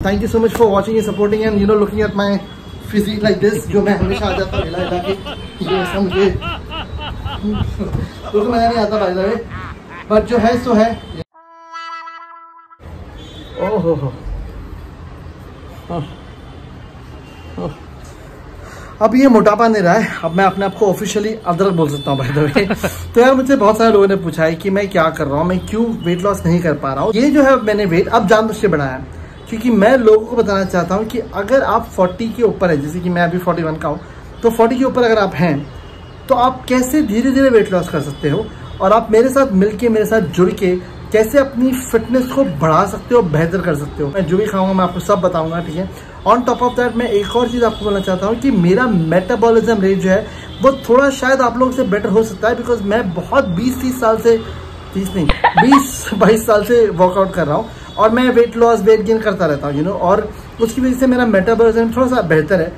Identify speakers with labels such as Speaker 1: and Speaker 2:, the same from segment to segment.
Speaker 1: Thank you so much for watching and supporting and you know looking at my physique like this जो मैं हमेशा आ जाता हूँ हिला हिला के ये ऐसा मुझे तो मैं नहीं आता भाई बट जो है, सो है। ओहो, हो। अब ये मोटापा नहीं रहा है। अब मैं अपने आप को ऑफिशियली अदरक बोल सकता हूँ भाई तो यार मुझे बहुत सारे लोगों ने पूछा है कि मैं क्या कर रहा हूँ, मैं क्यों वेट लॉस नहीं कर पा रहा हूँ। ये जो है, मैंने वेट अब जान से बढ़ाया। क्योंकि मैं लोगों को बताना चाहता हूँ कि अगर आप 40 के ऊपर है, जैसे कि मैं अभी 41 का हूँ तो 40 के ऊपर अगर आप हैं तो आप कैसे धीरे धीरे वेट लॉस कर सकते हो? और आप मेरे साथ मिलके, मेरे साथ जुड़ के कैसे अपनी फिटनेस को बढ़ा सकते हो, बेहतर कर सकते हो? मैं जो भी खाऊँगा, मैं आपको सब बताऊँगा, ठीक है? ऑन टॉप ऑफ़ दैट मैं एक और चीज़ आपको बोलना चाहता हूँ कि मेरा मेटाबॉलिज्म रेट जो है, वो थोड़ा शायद आप लोगों से बेटर हो सकता है बिकॉज़ मैं बहुत बीस तीस साल से, तीस नहीं, बीस बाईस साल से वर्कआउट कर रहा हूँ। और मैं वेट लॉस वेट गेन करता रहता हूँ यू नो और उसकी वजह से मेरा मेटाबॉलिज्म थोड़ा सा बेहतर है।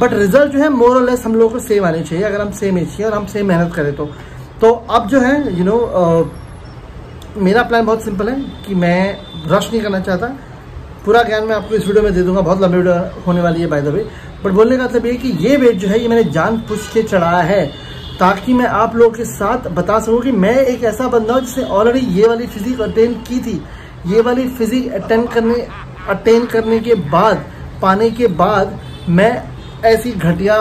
Speaker 1: बट रिज़ल्ट जो है मोर और लेस हम लोगों को सेम आने चाहिए अगर हम सेम एज और हम सेम मेहनत करें तो। तो अब जो है यू you नो know, मेरा प्लान बहुत सिंपल है कि मैं रश नहीं करना चाहता। पूरा ज्ञान मैं आपको इस वीडियो में दे दूँगा बहुत लंबी वीडियो होने वाली है बाय द वे बट बोलने का मतलब ये कि ये वेट जो है ये मैंने जान पूछ के चढ़ाया है ताकि मैं आप लोगों के साथ बता सकूँ कि मैं एक ऐसा बंदा हूँ जिसने ऑलरेडी ये वाली फिजिक अटेंड की थी। ये वाली फिजिक अटेंड करने अटेंड करने के बाद, पाने के बाद मैं ऐसी घटिया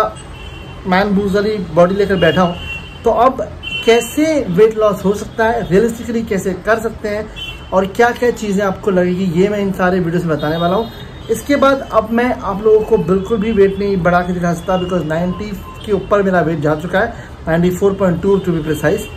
Speaker 1: मैन बूज वाली बॉडी लेकर बैठा हूँ। तो अब कैसे वेट लॉस हो सकता है? रियलिस्टिकली कैसे कर सकते हैं? और क्या क्या चीज़ें आपको लगेगी? ये मैं इन सारे वीडियोस में बताने वाला हूँ। इसके बाद अब मैं आप लोगों को बिल्कुल भी वेट नहीं बढ़ा के दिखा सकता बिकॉज़ 90 के ऊपर मेरा वेट जा चुका है। 94.2 टू बी प्रिसाइज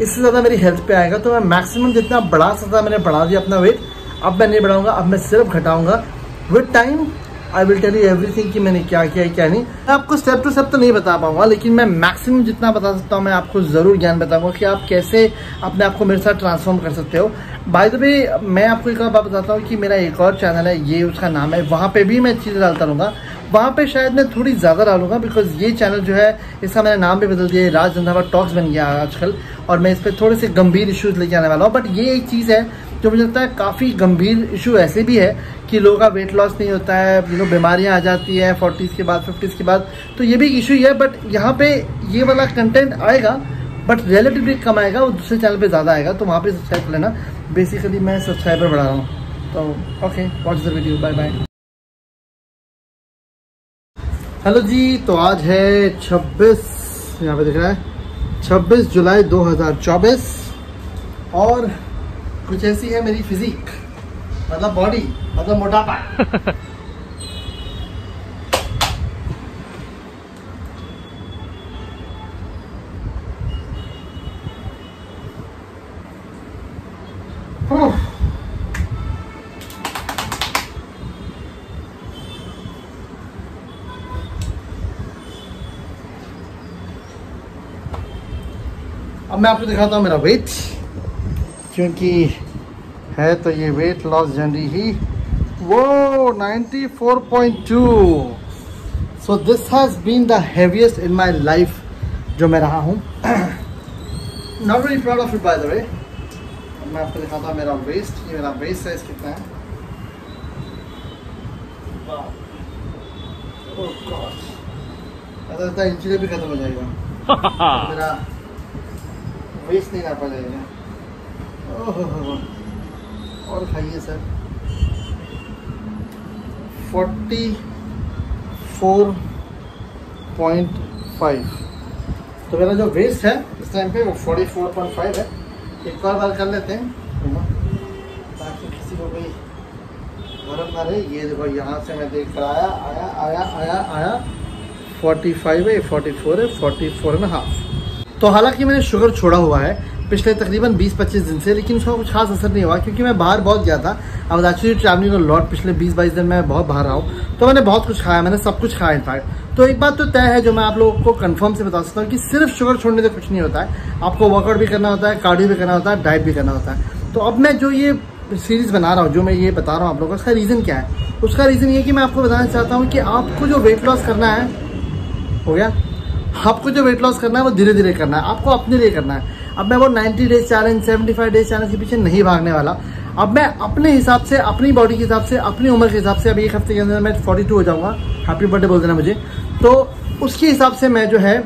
Speaker 1: इससे ज़्यादा मेरी हेल्थ पे आएगा तो मैं मैक्सिमम जितना बढ़ा सकता मैंने बढ़ा दिया अपना वेट अब मैं नहीं बढ़ाऊँगा, अब मैं सिर्फ़ घटाऊँगा। With time I will tell you everything कि मैंने क्या किया, क्या नहीं। मैं आपको स्टेप टू स्टेप तो नहीं बता पाऊँगा, लेकिन मैं मैक्सिमम जितना बता सकता हूँ, मैं आपको ज़रूर ज्ञान बताऊँगा कि आप कैसे अपने आप को मेरे साथ ट्रांसफॉर्म कर सकते हो। बाय द वे मैं आपको एक बात बताता हूँ कि मेरा एक और चैनल है, ये उसका नाम है, वहाँ पे भी मैं चीज़ें डालता रहूँगा। वहाँ पे शायद मैं थोड़ी ज़्यादा डालूँगा बिकॉज़ ये चैनल जो है, इसका मैंने नाम भी बदल दिया है, राज रंधावा टॉक्स बन गया आजकल, और मैं इस पर थोड़े से गंभीर इश्यूज़ लेके आने वाला हूँ। बट ये एक चीज़ है, जो मुझे लगता है काफ़ी गंभीर इशू ऐसे भी है, कि लोगों का वेट लॉस नहीं होता है यू नो बीमारियाँ आ जाती है फोर्टीज़ के बाद फिफ्टीज़ के बाद तो ये भी एक इशू ही है बट यहाँ पे ये वाला कंटेंट आएगा बट रिलेटिवली कम आएगा वो दूसरे चैनल पे ज़्यादा आएगा तो वहाँ पे सब्सक्राइब कर लेना। बेसिकली मैं सब्सक्राइबर बढ़ा रहा हूँ। तो okay what's the video bye bye hello जी तो आज है 26 यहाँ पे दिख रहा है 26 जुलाई 2024 और कुछ ऐसी है मेरी फिजिक मतलब बॉडी मतलब मोटापा। अब मैं आपको दिखाता हूँ मेरा वेट क्योंकि है तो ये वेट लॉस जर्नी ही। वो 94.2 so this has been the heaviest in my life जो मैं रहा हूँ। Not very proud of it by the way मैं आपको दिखाता हूँ मेरा वेस्ट ये मेरा वेस्ट साइज़ कितना है? ऐसा लगता है इंचुले भी खत्म हो जाएगा। मेरा वेस्ट नहीं नापा जाएगा और खाइए, sir. Forty four point five तो मेरा जो वेस्ट है, इस टाइम पे वो फोर्टी फोर पॉइंट फाइव है। एक और बार कर लेते हैं। ताकि किसी को कोई गरम ना रहे। ये देखो, यहाँ से मैं देख कर आया आया आया आया आया। फोर्टी फाइव है फोर्टी फोर है फोर्टी फोर एंड हाफ़ तो हालाँकि मैंने शुगर छोड़ा हुआ है पिछले तकरीबन 20-25 दिन से, लेकिन उसका कुछ खास असर नहीं हुआ, क्योंकि मैं बाहर बहुत गया था। अब एक्चुअली ट्रैवलिंग लॉट पिछले 20-22 दिन मैं बहुत बाहर रहा हूँ। तो मैंने बहुत कुछ खाया, मैंने सब कुछ खाया इनफैक्ट तो एक बात तो तय है जो मैं आप लोगों को कंफर्म से बता सकता हूँ कि सिर्फ़ शुगर छोड़ने से कुछ नहीं होता है। आपको वर्कआउट भी करना होता है कार्डियो भी करना होता है डाइट भी करना होता है। तो अब मैं जो ये सीरीज़ बना रहा हूँ, जो मैं ये बता रहा हूँ आप लोगों का, उसका रीज़न क्या है? उसका रीज़न ये कि मैं आपको बताना चाहता हूँ कि आपको जो वेट लॉस करना है, हो गया? आपको जो वेट लॉस करना है, वो धीरे धीरे करना है। आपको अपने लिए करना है। अब मैं वो 90 डेज़ चैलेंज 75 डेज़ चैलेंज के पीछे नहीं भागने वाला। अब मैं अपने हिसाब से, अपनी बॉडी के हिसाब से, अपनी उम्र के हिसाब से अब एक हफ़्ते के अंदर मैं 42 हो जाऊँगा। हैप्पी बर्थडे बोल देना मुझे। तो उसके हिसाब से मैं जो है,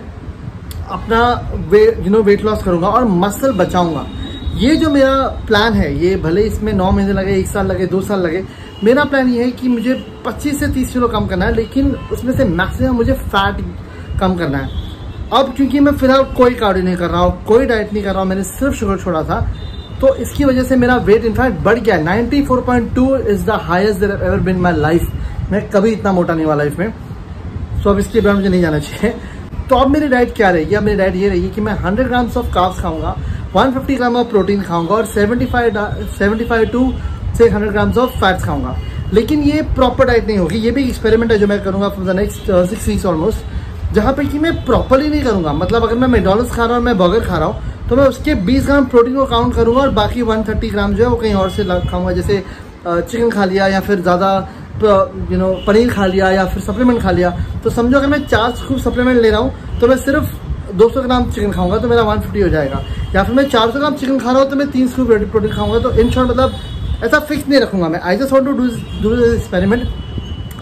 Speaker 1: अपना way you know weight loss करूँगा और मसल बचाऊँगा। ये जो मेरा प्लान है, ये भले इसमें नौ महीने लगे, एक साल लगे, दो साल लगे, मेरा प्लान ये है कि मुझे 25 से 30 किलो कम करना है, लेकिन उसमें से मैक्सिमम मुझे फैट कम करना है। अब क्योंकि मैं फ़िलहाल कोई कार्डियो नहीं कर रहा हूँ, कोई डाइट नहीं कर रहा हूँ, मैंने सिर्फ़ शुगर छोड़ा था तो इसकी वजह से मेरा वेट इनफैक्ट बढ़ गया है। Ninety four point two is the highest ever been my life मैं कभी इतना मोटा नहीं हुआ लाइफ में। सो अब इसके बाद मुझे नहीं जाना चाहिए। तो अब मेरी डाइट क्या रहेगी? अब मेरी डाइट ये रहेगी कि मैं 100 ग्राम्स ऑफ़ काफ्स खाऊँगा 150 ग्राम ऑफ़ प्रोटीन खाऊँगा और 75 75 टू से 100 ग्राम्स ऑफ़ फैट्स खाऊँगा। लेकिन ये प्रॉपर डाइट नहीं होगी। ये भी एक्सपेरिमेंट है जो मैं करूँगा for the next six weeks almost जहाँ पे कि मैं प्रॉपरली नहीं करूँगा। मतलब अगर मैं मेडोनल्स खा रहा हूँ, मैं बर्गर खा रहा हूँ तो मैं उसके 20 ग्राम प्रोटीन को काउंट करूँगा और बाकी 130 ग्राम जो है वो कहीं और से खाऊँगा। जैसे चिकन खा लिया या फिर ज़्यादा यू नो पनीर खा लिया या फिर सप्लीमेंट खा लिया। तो समझो अगर मैं चार स्कूप सप्लीमेंट ले रहा हूँ तो मैं सिर्फ़ 200 ग्राम चिकन खाऊँगा तो मेरा 150 हो जाएगा। या फिर मैं 400 ग्राम चिकन खा रहा हूँ तो मैं तीन स्कूप प्रोटीन खाऊँगा। तो इन शॉर्ट मतलब ऐसा फिक्स नहीं रखूँगा मैं। I just want to do do this experiment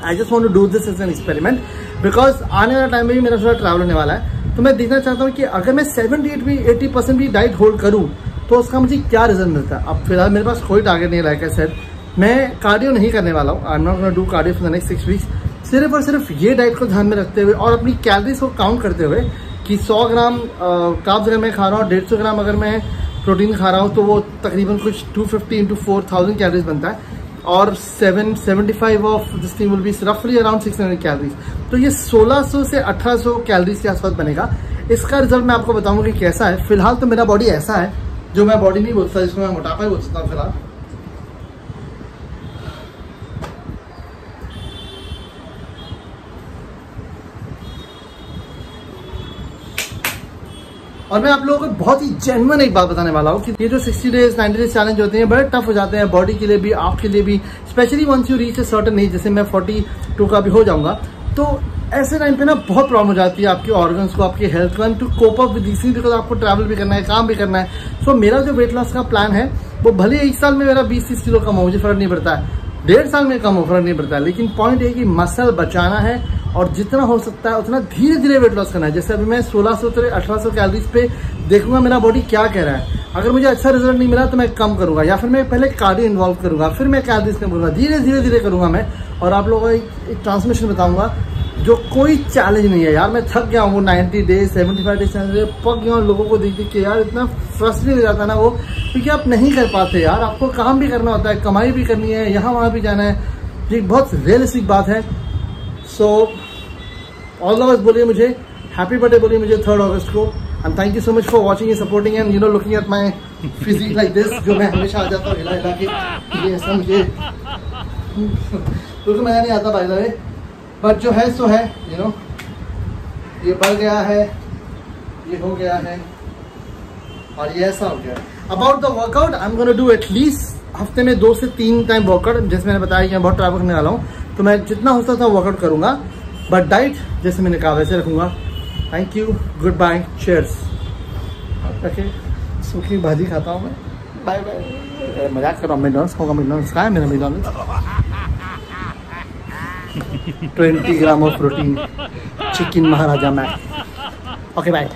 Speaker 1: I just want to do this as an experiment because आने वाला टाइम में भी मेरा थोड़ा ट्रैवल होने वाला है तो मैं देखना चाहता हूँ कि अगर मैं सेवेंटी एट भी एट्टी परसेंट भी डाइट होल्ड करूँ तो उसका मुझे क्या रिज़ल्ट मिलता है? अब फ़िलहाल मेरे पास कोई टारगेट नहीं लाइक है सर मैं कार्डियो नहीं करने वाला हूँ। I am not do cardio for the next six weeks सिर्फ़ और सिर्फ़ ये डाइट को ध्यान में रखते हुए और अपनी कैलरीज को काउंट करते हुए कि 100 ग्राम काब्स अगर मैं खा रहा हूँ, डेढ़ सौ ग्राम अगर मैं प्रोटीन खा रहा हूँ तो वो तकरीबन कुछ 250 फिफ्टी इंटू फोर कैलोरीज बनता है। और seven seventy five of this thing will be रफली अराउंड सिक्स हंड्रेड कैलरीज तो ये 1600 से 1800 कैलरीज के आसपास बनेगा। इसका रिज़ल्ट मैं आपको बताऊँगा कि कैसा है। फ़िलहाल तो मेरा बॉडी ऐसा है, जो मैं बॉडी नहीं बोलता, जिसको मैं मोटापा ही बोल सकता हूँ फ़िलहाल। और मैं आप लोगों को बहुत ही जेनवन एक बात बताने वाला हूँ कि ये जो 60 डेज़ 90 डेज़ चैलेंज होते हैं बड़े टफ हो जाते हैं बॉडी के लिए भी आपके लिए भी specially once you reach a certain age जैसे मैं 42 का भी हो जाऊँगा तो ऐसे टाइम पे ना बहुत प्रॉब्लम हो जाती है आपके ऑर्गन्स को आपके हेल्थ को to cope up with this because आपको ट्रैवल भी करना है काम भी करना है। सो so, मेरा जो वेट लॉस का प्लान है वो भले एक साल में मेरा बीस तीस किलो कम हो मुझे फ़र्क नहीं पड़ता। है डेढ़ साल में कम हो फ़र्क नहीं पड़ता। है लेकिन पॉइंट ये कि मसल बचाना है और जितना हो सकता है उतना धीरे धीरे वेट लॉस करना है। जैसे अभी मैं 1600 सौ अठारह सौ कैलोरीज पे देखूँगा मेरा बॉडी क्या कह रहा है। अगर मुझे अच्छा रिज़ल्ट नहीं मिला तो मैं कम करूँगा, या फिर मैं पहले कार्डियो इन्वॉल्व करूँगा, फिर मैं कैलोरीज में करूँगा धीरे धीरे धीरे करूँगा मैं। और आप लोगों को एक ट्रांसमिशन बताऊँगा, जो कोई चैलेंज नहीं है। यार, मैं थक गया हूँ 90 डेज़ 75 डेज़ पक गया हूँ, लोगों को देख देख के यार, इतना फ्रस्ट्रेट हो जाता ना वो, क्योंकि आप नहीं कर पाते यार। आपको काम भी करना होता है, कमाई भी करनी है, यहाँ वहाँ भी जाना है। ये बहुत रियलिस्टिक बात है। सो ऑल द बेस्ट बोलिए मुझे हैप्पी बर्थडे बोलिए मुझे थर्ड ऑगस्ट को। And thank you so much for watching and supporting and you know looking at my physique like this जो मैं हमेशा आ जाता हूँ हिला हिला के। ये ऐसा मुझे बिल्कुल मज़ा नहीं आता भाई द बट जो है, सो है यू नो ये बढ़ गया है, ये हो गया है, और ये ऐसा हो गया about the workout I am gonna do at least हफ़्ते में दो से तीन टाइम वर्कआउट जैसे मैंने बताया कि मैं बहुत ट्रैवल करने वाला हूँ। तो मैं जितना हो सकता वर्कआउट करूँगा। बट डाइट जैसे मैंने कहा, वैसे रखूँगा। Thank you good bye cheers okay सूखी भाजी खाता हूँ मैं। बाय बाय मज़ाक कर रहा हूँ। मैकडोनल्ड्स खाऊँगा। मैकडोनल्ड्स कहा है मेरा McDonald's twenty gram of protein chicken Maharaja मैं ओके बाय